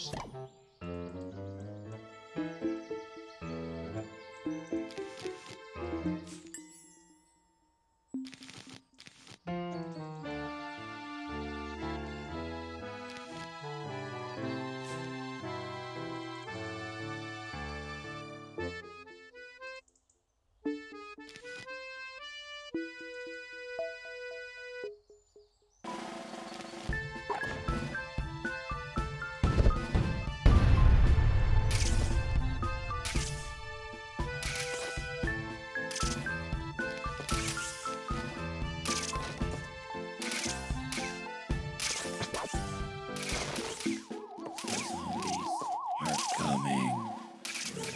first.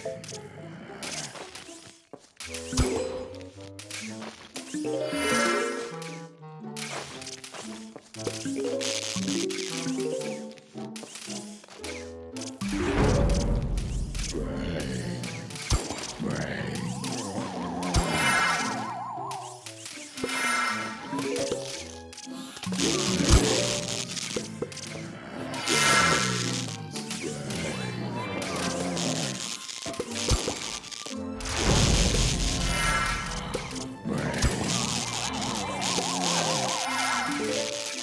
Thank you.